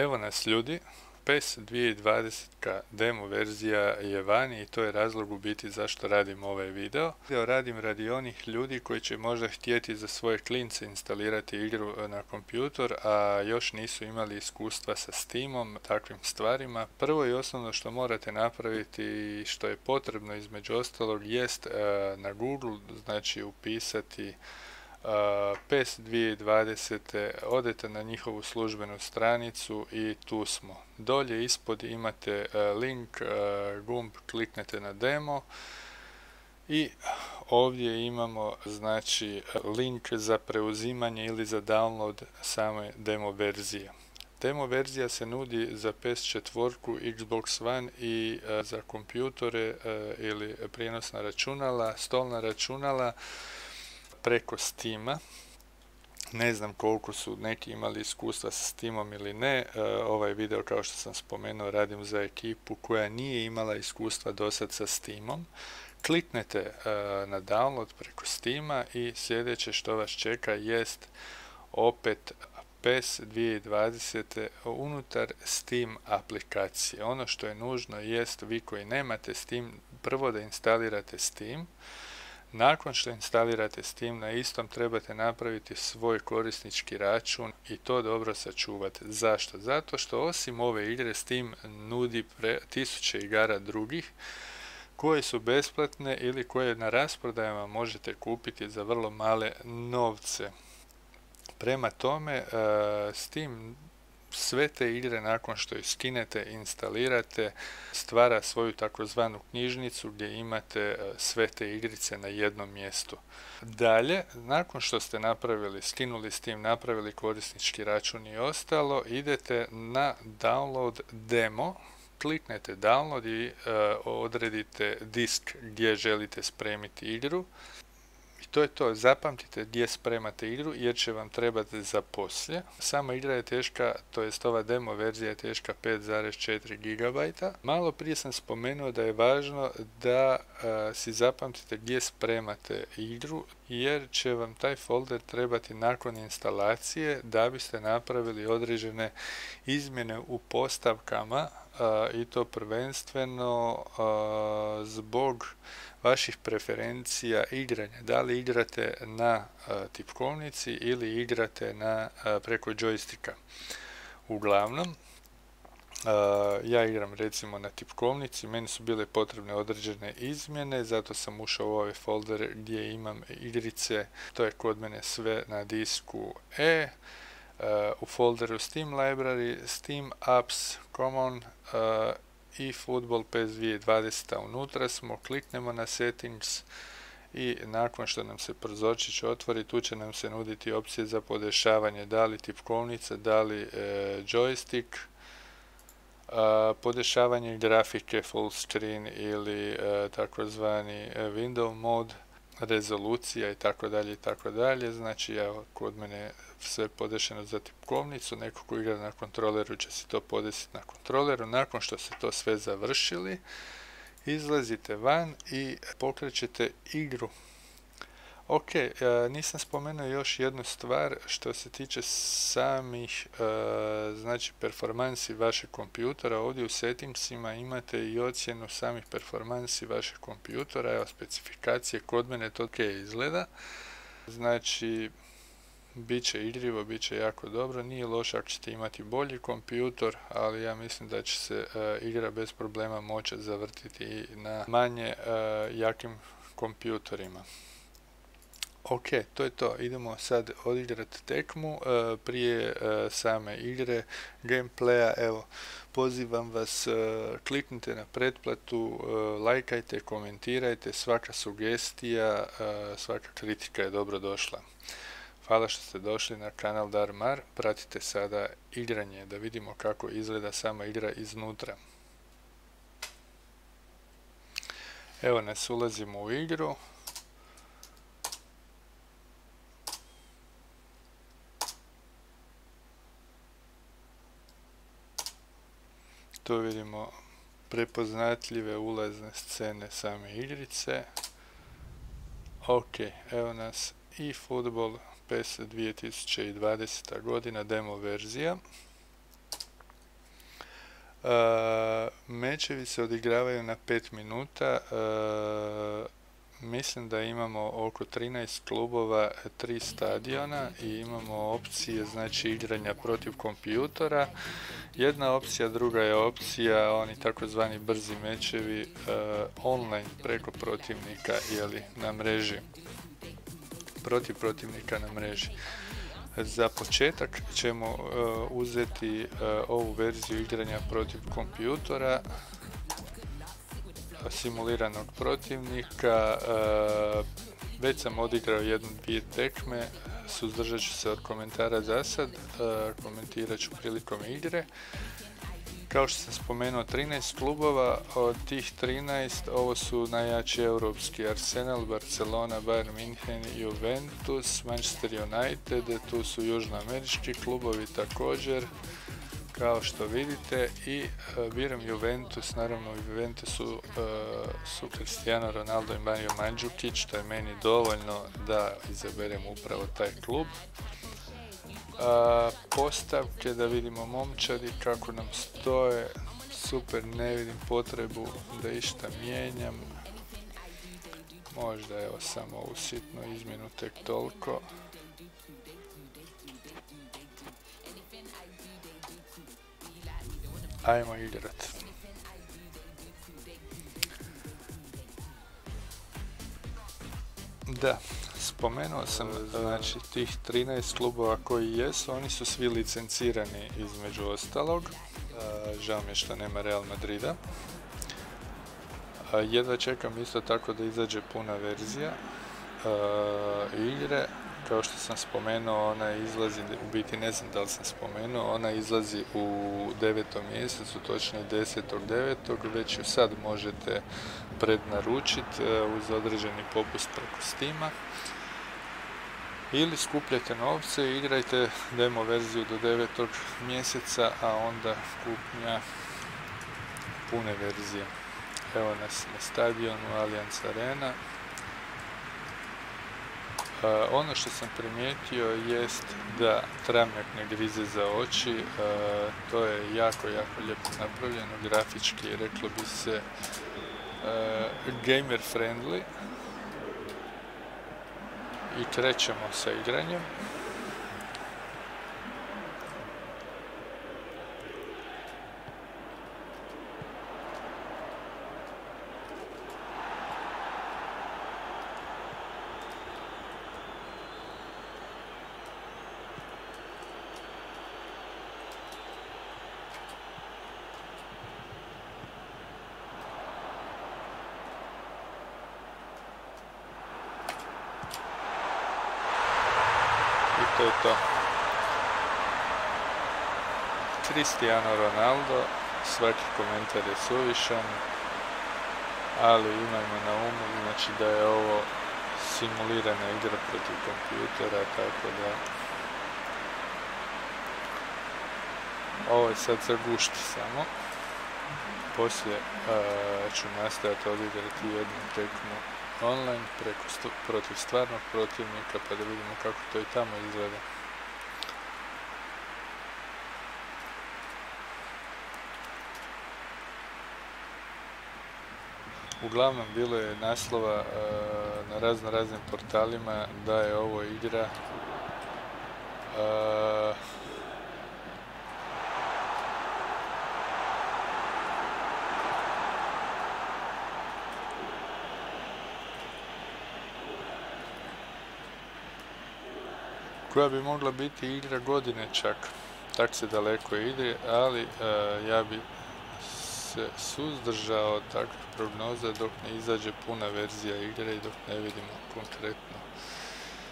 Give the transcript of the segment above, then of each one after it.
Evo nas ljudi, PES 2020 demo verzija je vani i to je razlog u biti zašto radim ovaj video. Video radim radi onih ljudi koji će možda htjeti za svoje klince instalirati igru na kompjutor, a još nisu imali iskustva sa Steamom, takvim stvarima. Prvo i osnovno što morate napraviti i što je potrebno između ostalog jest e, na Google, znači upisati PES 2020. odete na njihovu službenu stranicu i tu smo. Dolje ispod imate e, link, e, gumb, kliknete na demo i ovdje imamo znači link za preuzimanje ili za download same demo verzije. Demo verzija se nudi za PS4, Xbox One i e, za kompjutore ili prijenosna računala, stolna računala preko Steama. Ne znam koliko su neki imali iskustva sa Steamom ili ne. E, ovaj video, kao što sam spomenuo, radim za ekipu koja nije imala iskustva dosad sa Steamom. Kliknete e, na download preko Steama i sljedeće što vas čeka jest opet PES 2020. unutar Steam aplikacije. Ono što je nužno jest vi koji nemate Steam, prvo da instalirate Steam, nakon što instalirate Steam na istom trebate napraviti svoj korisnički račun i to dobro sačuvati. Zašto? Zato što osim ove igre Steam nudi pre, tisuće igara drugih koje su besplatne ili koje na rasprodajama možete kupiti za vrlo male novce. Prema tome, Steam sve te igre nakon što ih skinete, instalirate, stvara svoju takozvanu knjižnicu gdje imate e, sve te igrice na jednom mjestu. Dalje, nakon što ste napravili, skinuli s tim, napravili korisnički račun i ostalo, idete na download demo, kliknete download i e, odredite disk gdje želite spremiti igru to je to, zapamtite gdje spremate igru jer će vam trebati za poslije. Sama igra je teška, to jest ova demo verzija je teška 5,4 GB. Malo prije sam spomenuo da je važno da si zapamtite gdje spremate igru jer će vam taj folder trebati nakon instalacije da biste napravili određene izmjene u postavkama i to prvenstveno zbog vaših preferencija igranja. Da li igrate na tipkovnici ili igrate na, preko joysticka. Uglavnom, ja igram recimo na tipkovnici, meni su bile potrebne određene izmjene, zato sam ušao u ovaj folder gdje imam igrice, to je kod mene sve na disku E, u folderu Steam Library, Steam Apps, Common i Football PES 2020. Unutra smo, kliknemo na Settings i nakon što nam se prozorčić otvori, tu će nam se nuditi opcije za podešavanje, da li tipkovnica, da li e, joystick, podešavanje grafike full screen ili e, takozvani window mode, rezolucija i tako dalje i tako dalje. Znači, evo, kod mene sve podešeno za tipkovnicu, neko ko igra na kontroleru će se to podesiti na kontroleru. Nakon što ste to sve završili, izlazite van i pokrećete igru. Ok, e, nisam spomenuo još jednu stvar što se tiče samih e, znači performansi vašeg kompjutora. Ovdje u settingsima imate i ocjenu samih performansi vašeg kompjutora, evo specifikacije, kod mene to ok izgleda. Znači, bit će igrivo, bit će jako dobro, nije loše ako ćete imati bolji kompjutor, ali ja mislim da će se e, igra bez problema moći zavrtiti i na manje jakim kompjutorima. Ok, to je to. Idemo sad odigrati tekmu. E, prije e, same igre, gameplaya, evo, pozivam vas, e, kliknite na pretplatu, lajkajte, komentirajte, svaka sugestija, svaka kritika je dobro došla. Hvala što ste došli na kanal Darmar. Pratite sada igranje da vidimo kako izgleda sama igra iznutra. Evo nas ulazimo u igru. Tu vidimo prepoznatljive ulazne scene same igrice. Ok, evo nas i futbol PES 2020. godina demo verzija. mečevi se odigravaju na 5 minuta. Mislim da imamo oko 13 klubova, tri stadiona i imamo opcije znači igranja protiv kompjutora. Jedna opcija, druga je opcija, oni takozvani brzi mečevi online preko protivnika ili na mreži. Protiv protivnika na mreži. Za početak ćemo e, uzeti e, ovu verziju igranja protiv kompjutora simuliranog protivnika. E, već sam odigrao jednu dvije tekme, suzdržat ću se od komentara za sad, komentirat ću prilikom igre. Kao što sam spomenuo, 13 klubova, od tih 13 ovo su najjači europski Arsenal, Barcelona, Bayern München, Juventus, Manchester United, tu su južnoamerički klubovi također, kao što vidite i uh, biram Juventus, naravno u Juventusu uh, su Cristiano Ronaldo i Mario Mandžukić, to je meni dovoljno da izaberem upravo taj klub. Postavke da vidimo momčadi kako nam stoje super ne vidim potrebu da išta mijenjam. Možda evo samo ovu sitnu izmjenu tek toliko ajmo igrat da spomenuo sam znači tih 13 klubova koji jesu, oni su svi licencirani između ostalog. Žao mi je što nema Real Madrida. Jedva čekam isto tako da izađe puna verzija igre. Kao što sam spomenuo, ona izlazi, u biti ne znam da li sam spomenuo, ona izlazi u devetom mjesecu, točnije 10.9. Već ju sad možete prednaručiti uz određeni popust preko Steama ili skupljajte novce i igrajte demo verziju do 9. mjeseca, a onda kupnja pune verzije. Evo nas na stadionu Allianz Arena. Ono što sam primijetio jest da travnjak ne grize za oči, to je jako, jako lijepo napravljeno, grafički, reklo bi se gamer friendly, i krećemo sa igranjem. to je to. Cristiano Ronaldo, svaki komentar je suvišan, ali imajmo na umu znači da je ovo simulirana igra protiv kompjutera, tako da ovo je sad za gušti samo. Poslije ću nastojati odigrati jednu tekmu online preko protiv stvarnog protivnika pa da vidimo kako to i tamo izgleda. Uglavnom bilo je naslova e, na razno raznim portalima da je ovo igra e, koja bi mogla biti igra godine čak. Tak se daleko ide, ali e, ja bi se suzdržao takvih prognoza dok ne izađe puna verzija igre i dok ne vidimo konkretno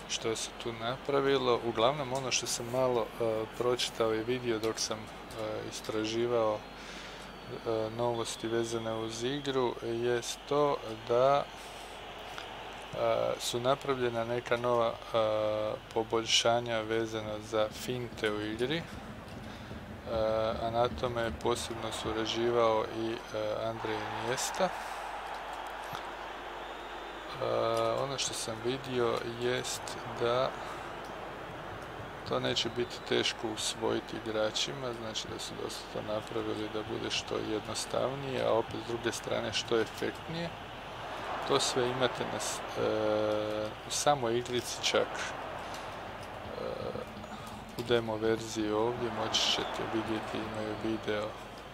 što se tu napravilo. Uglavnom ono što sam malo e, pročitao i vidio dok sam e, istraživao novosti vezane uz igru jest to da su napravljena neka nova poboljšanja vezana za finte u igri, a na tome je posebno surađivao i Andrej Iniesta. Ono što sam vidio jest da To neće biti teško usvojiti igračima, znači da su dosta to napravili da bude što jednostavnije, a opet s druge strane što efektnije. To sve imate u samoj igrici čak demo verziji ovdje moći ćete vidjeti imaju video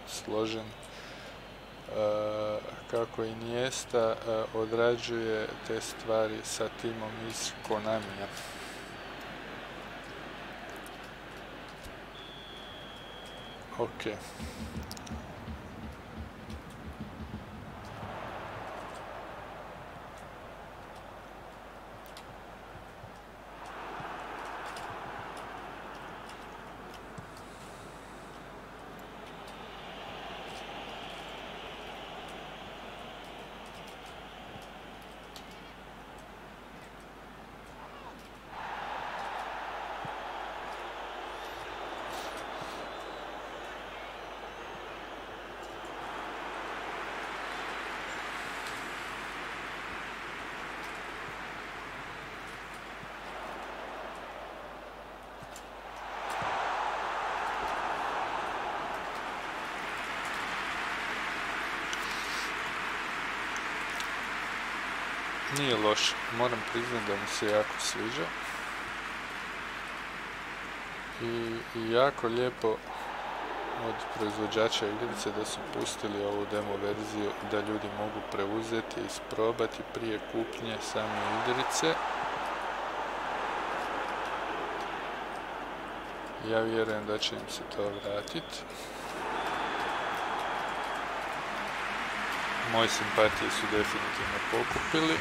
složen e, kako i Nijesta odrađuje te stvari sa timom iz Konamija. Ok. Nije loš, moram priznati da mi se jako sviđa. I, jako lijepo od proizvođača igrice da su pustili ovu demo verziju da ljudi mogu preuzeti i isprobati prije kupnje same igrice. Ja vjerujem da će im se to vratiti. Moje simpatije su definitivno pokupili.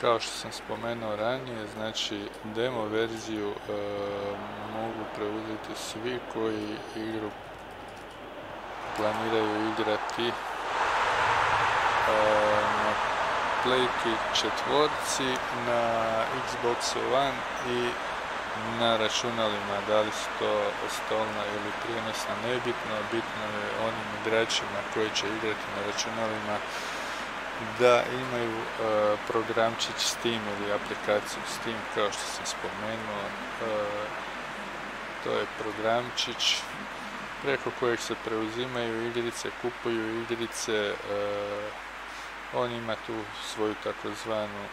Kao što sam spomenuo ranije, znači demo verziju e, mogu preuzeti svi koji igru planiraju igrati e, na Playki četvorci, na Xbox One i na računalima, da li su to stolna ili prijenosna, nebitno, bitno je onim igračima koji će igrati na računalima da imaju e, programčić Steam ili aplikaciju Steam kao što sam spomenuo. E, to je programčić preko kojeg se preuzimaju igrice, kupuju igrice, e, on ima tu svoju takozvanu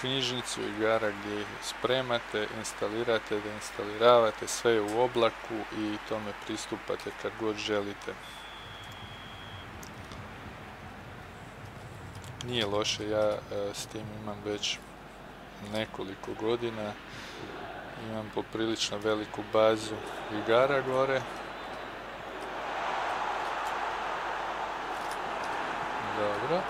knjižnicu igara gdje spremate, instalirate, da instaliravate sve u oblaku i tome pristupate kad god želite. Nije loše, ja e, s tim imam već nekoliko godina. Imam poprilično veliku bazu igara gore. Dobro.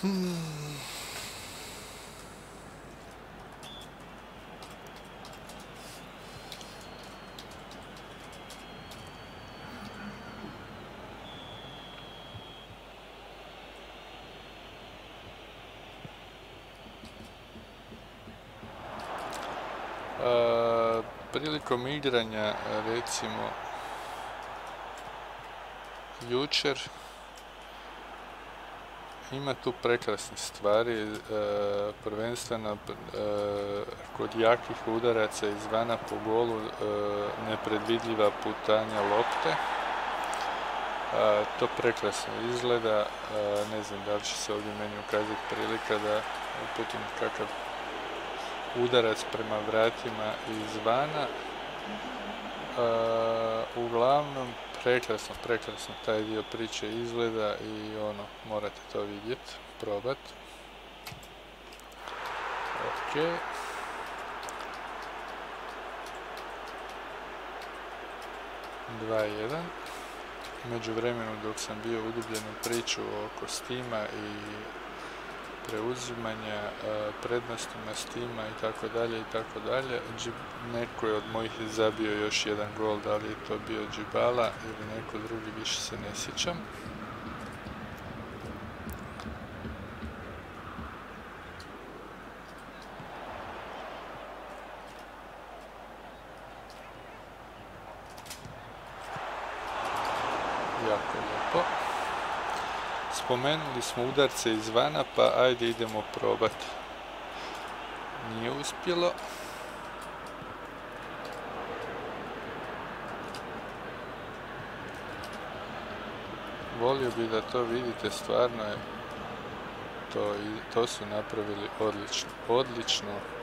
Hmm. Prilikom igranja recimo jučer ima tu prekrasne stvari, e, prvenstveno e, kod jakih udaraca izvana po golu e, nepredvidljiva putanja lopte. To prekrasno izgleda, ne znam da li će se ovdje meni ukazati prilika da uputim kakav udarac prema vratima izvana. Uglavnom, prekrasno, prekrasno taj dio priče izgleda i ono, morate to vidjeti, probat. Ok. Dva jedan. među vremenu dok sam bio udubljen u priču oko Steama i preuzimanja e, prednostima Steama i tako dalje i tako dalje. Neko je od mojih zabio još jedan gol, da li je to bio Džibala ili neko drugi, više se ne sjećam. Jako lijepo. Spomenuli smo udarce izvana, pa ajde idemo probati. Nije uspjelo. Volio bi da to vidite, stvarno je to, to su napravili odlično. Odlično.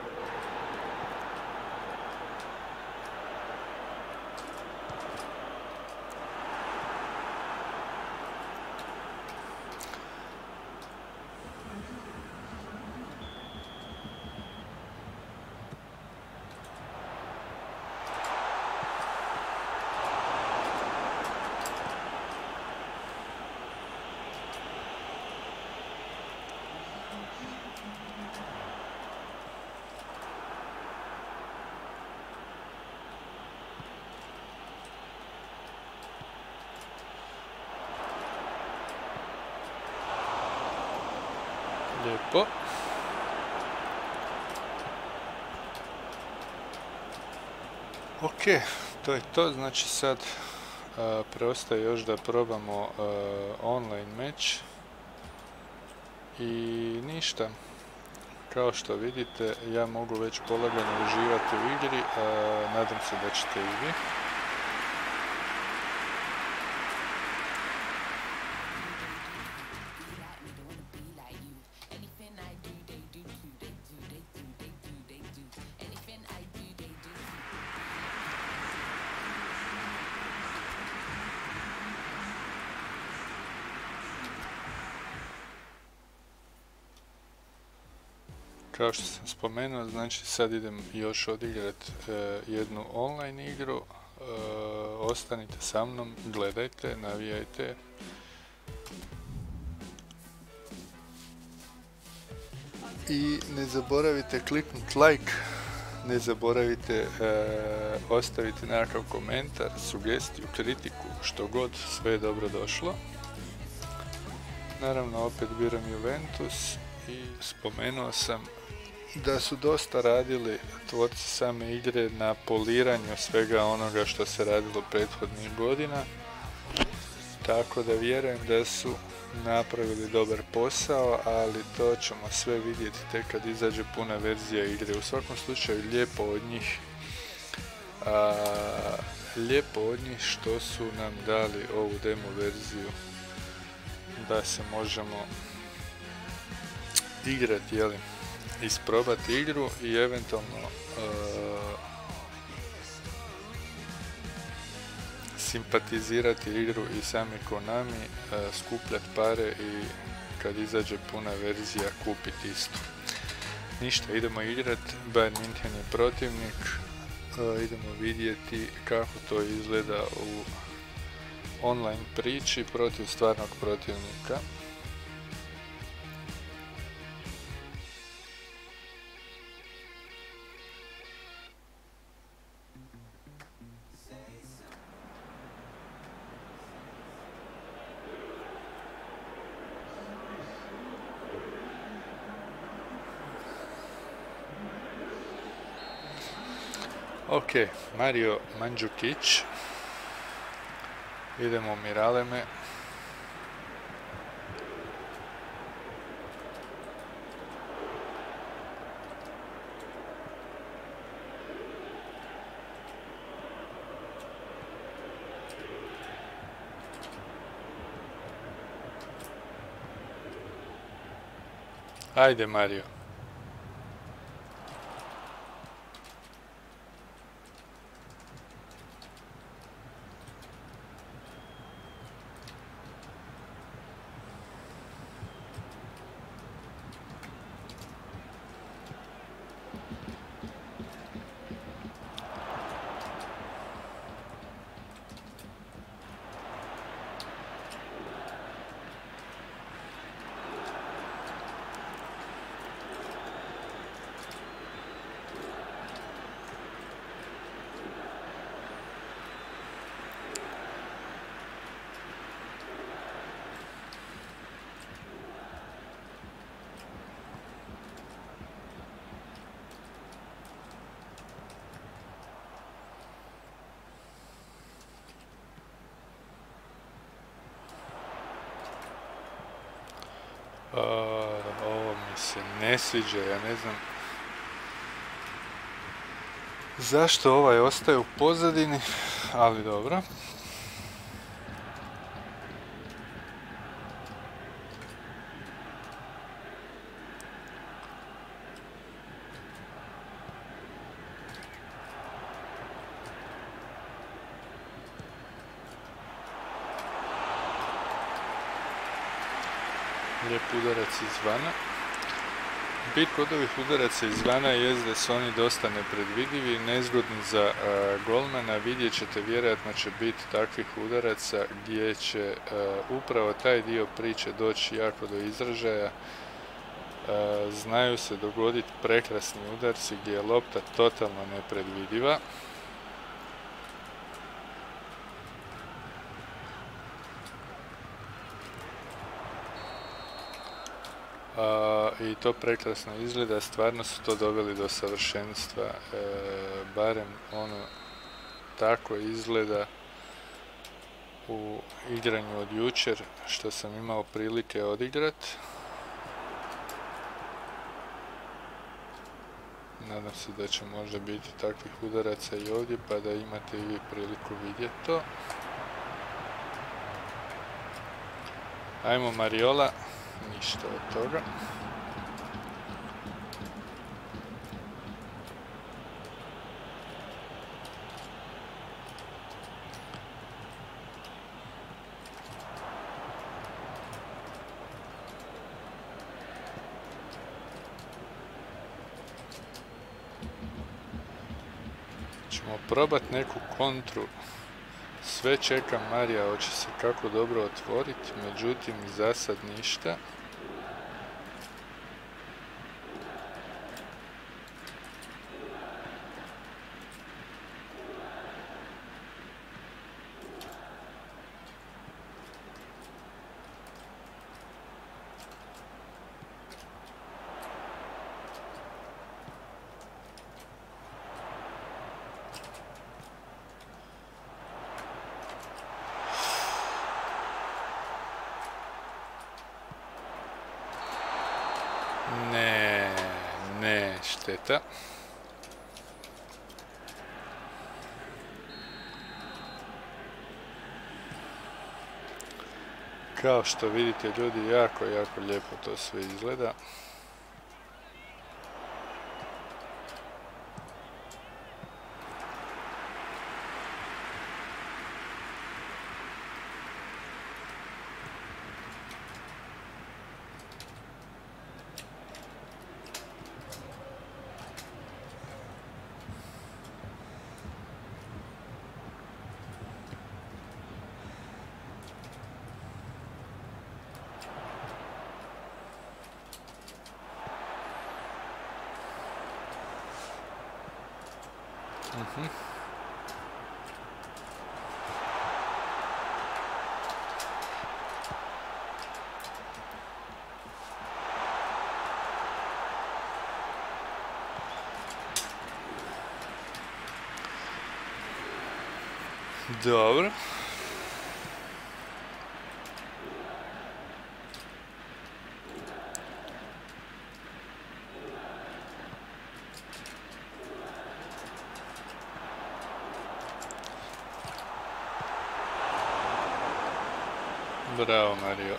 Lijepo. Ok, to je to, znači sad preostaje još da probamo online meč i ništa. Kao što vidite, ja mogu već polagano uživati u igri, nadam se da ćete i vi. Kao što sam spomenuo, znači sad idem još odigrat e, jednu online igru. E, ostanite sa mnom, gledajte, navijajte. I ne zaboravite kliknuti like, ne zaboravite e, ostaviti nekakav komentar, sugestiju, kritiku, što god, sve je dobro došlo. Naravno, opet biram Juventus i spomenuo sam da su dosta radili tvorci same igre na poliranju svega onoga što se radilo prethodnih godina. Tako da vjerujem da su napravili dobar posao, ali to ćemo sve vidjeti tek kad izađe puna verzija igre. U svakom slučaju lijepo od njih lijepo od njih što su nam dali ovu demo verziju da se možemo igrati, jeli? isprobati igru i eventualno uh, simpatizirati igru i sami Konami, uh, skupljati pare i kad izađe puna verzija kupiti istu. Ništa, idemo igrat, Bayern München je protivnik, uh, idemo vidjeti kako to izgleda u online priči protiv stvarnog protivnika. Ok, Mario Mandžukić. Idemo Miraleme. Ajde Mario. Ovo mi se ne sviđa, ja ne znam zašto ovaj ostaje u pozadini, ali dobro. lijep udarac izvana. Bit kod ovih udaraca izvana je da su oni dosta nepredvidivi i nezgodni za golmana. Vidjet ćete, vjerojatno će biti takvih udaraca gdje će upravo taj dio priče doći jako do izražaja. znaju se dogoditi prekrasni udarci gdje je lopta totalno nepredvidiva. I to prekrasno izgleda, stvarno su to doveli do savršenstva, e, barem ono tako izgleda u igranju od jučer što sam imao prilike odigrat. Nadam se da će možda biti takvih udaraca i ovdje pa da imate i vi priliku vidjeti to. Ajmo Mariola ništa od toga. Ćemo probati neku kontru sve čekam Marija, hoće se kako dobro otvoriti, međutim za sad ništa. Ne, šteta. Kao što vidite ljudi, jako, jako lijepo to sve izgleda. Mhm. Dobro. Bravo Mario.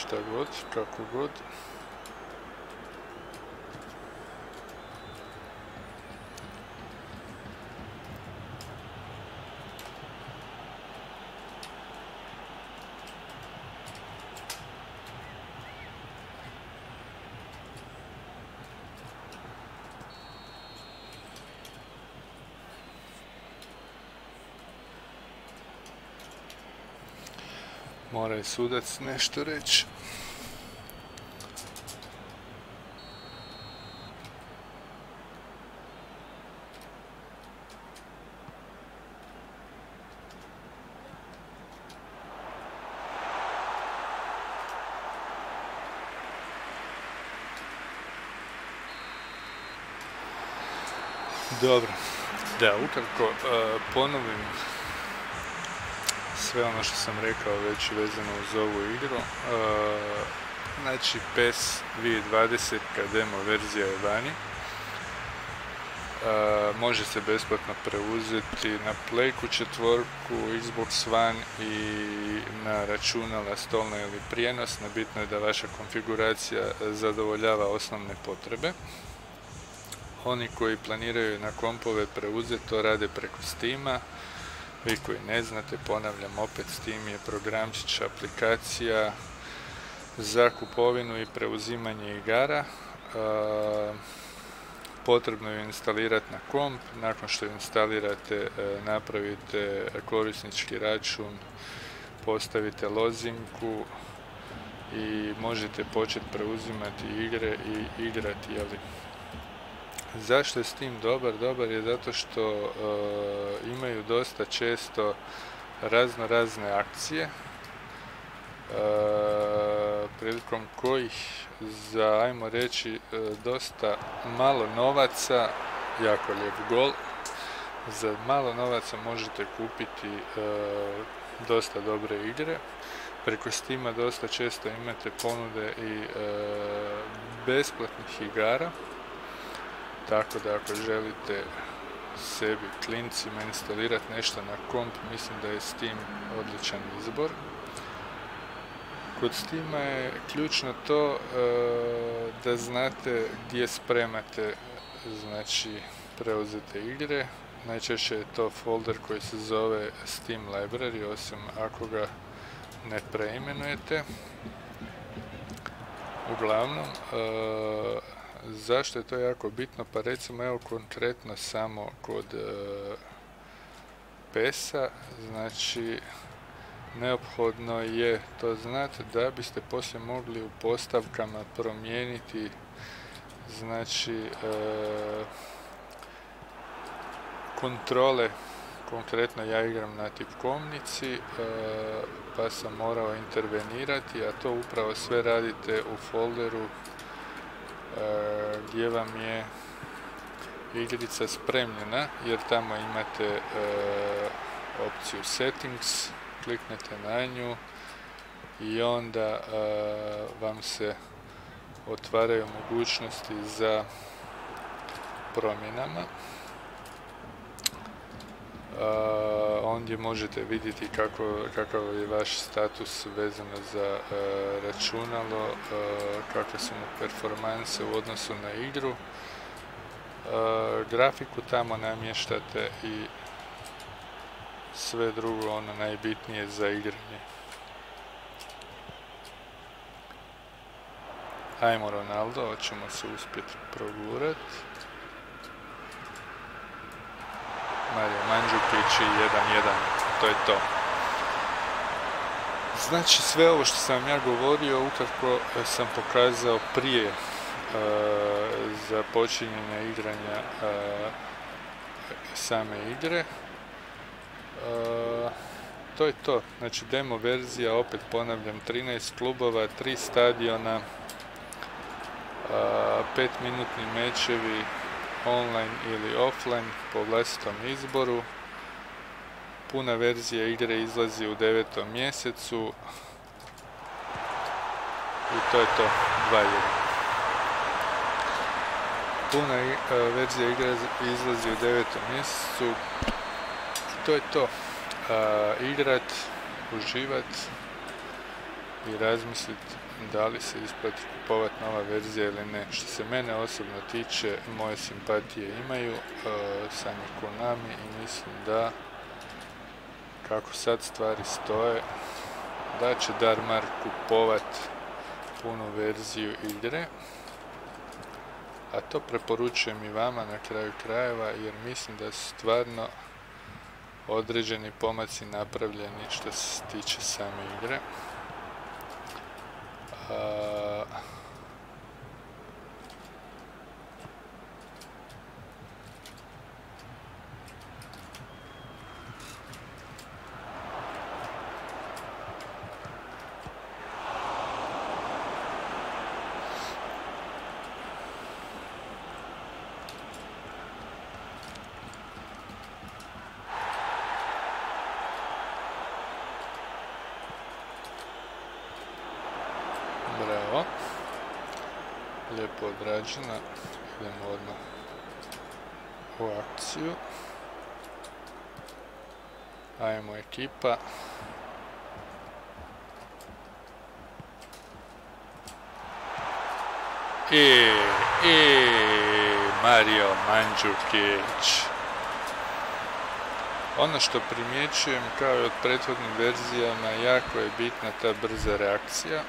Ok, šta god, kako Mora je sudac nešto reći. Dobro, da utrko e, ponovim sve ono što sam rekao već vezano uz ovu igru. Uh, znači PES 2020 demo verzija je vani. Uh, može se besplatno preuzeti na Playku četvorku, Xbox One i na računala stolna ili prijenosna. Bitno je da vaša konfiguracija zadovoljava osnovne potrebe. Oni koji planiraju na kompove preuzeti to rade preko Steama. Vi koji ne znate, ponavljam opet, Steam je programčić aplikacija za kupovinu i preuzimanje igara. Uh, potrebno ju instalirati na komp, nakon što instalirate e, napravite korisnički račun, postavite lozinku i možete početi preuzimati igre i igrati. Zašto je Steam dobar? Dobar je zato što e, imaju dosta često razno razne akcije e, prilikom kojih za, ajmo reći, e, dosta malo novaca, jako lijep gol, za malo novaca možete kupiti dosta dobre igre. Preko Steama dosta često imate ponude i besplatnih igara, tako da ako želite sebi, klincima instalirati nešto na komp, mislim da je Steam odličan izbor. Kod Steama je ključno to e, da znate gdje spremate znači preuzete igre. Najčešće je to folder koji se zove Steam Library, osim ako ga ne preimenujete. Uglavnom, e, zašto je to jako bitno? Pa recimo evo konkretno samo kod e, PES-a, znači neophodno je to znati da biste poslije mogli u postavkama promijeniti znači e, kontrole konkretno ja igram na tipkovnici e, pa sam morao intervenirati a to upravo sve radite u folderu gdje vam je igrica spremljena jer tamo imate e, opciju settings kliknete na nju i onda vam se otvaraju mogućnosti za promjenama. Ondje možete vidjeti kako, kakav je vaš status vezano za računalo, kakve su mu performanse u odnosu na igru. grafiku tamo namještate i sve drugo ono najbitnije za igranje. Ajmo Ronaldo, hoćemo se uspjeti progurat. Mario Mandžukić i 1-1, to je to. Znači sve ovo što sam ja govorio ukratko sam pokazao prije uh, započinjenja igranja uh, same igre. To je to. Znači demo verzija, opet ponavljam, 13 klubova, 3 stadiona, uh, 5 minutni mečevi online ili offline po vlastitom izboru. Puna verzija igre izlazi u devetom mjesecu. I to je to, 2.1. Puna uh, verzija igre izlazi u devetom mjesecu to je to. igrat, uživat i razmislit da li se isplati kupovat nova verzija ili ne. Što se mene osobno tiče, moje simpatije imaju sam je Konami i mislim da kako sad stvari stoje, da će Darmar kupovat punu verziju igre. A to preporučujem i vama na kraju krajeva jer mislim da su stvarno određeni pomaci napravljeni što se tiče same igre. Lijepo odrađena. Idemo odmah u akciju. Ajmo ekipa. I, i Mario Mandžukić. Ono što primjećujem kao i od prethodnim verzijama, jako je bitna ta brza reakcija.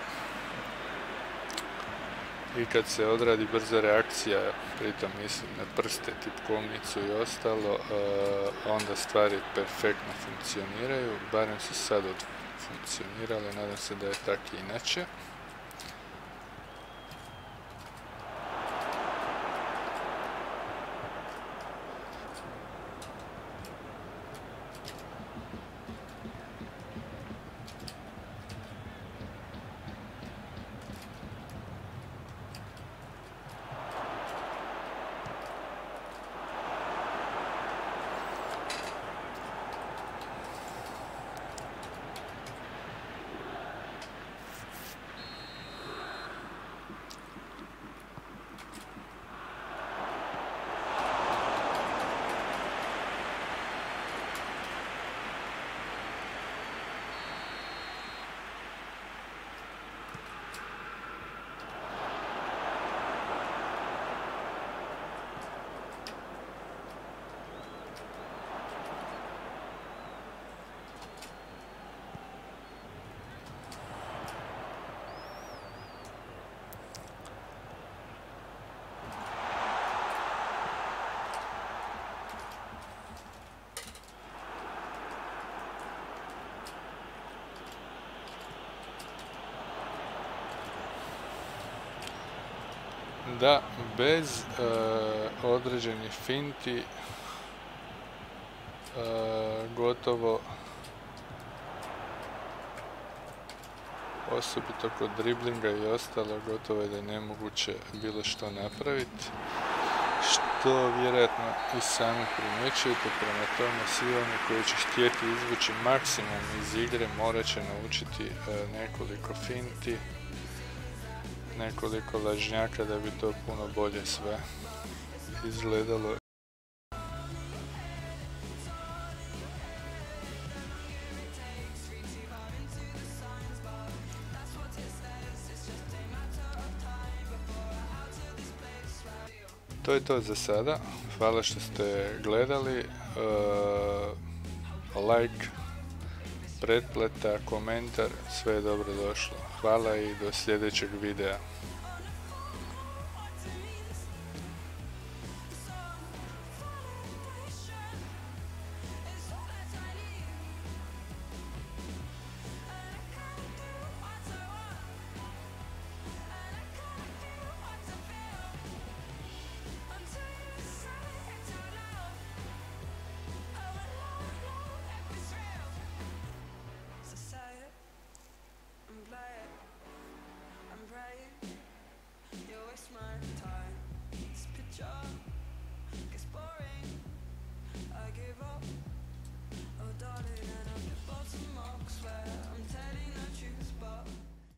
I kad se odradi brza reakcija, pritom mislim na prste, tipkovnicu i ostalo, eh, onda stvari perfektno funkcioniraju, barem su sad funkcionirale, nadam se da je tako inače. Da bez e, određenih finti e, gotovo osobito kod driblinga i ostalo gotovo je da je nemoguće bilo što napraviti što vjerojatno i sami primjećujete. Prema tome svi oni koji će htjeti izvući maksimum iz igre morat će naučiti e, nekoliko finti nekoliko lažnjaka da bi to puno bolje sve izgledalo To je to za sada. Hvala što ste gledali. E, like, pretplata, komentar, sve je dobro došlo. Hvala i do sljedećeg videa.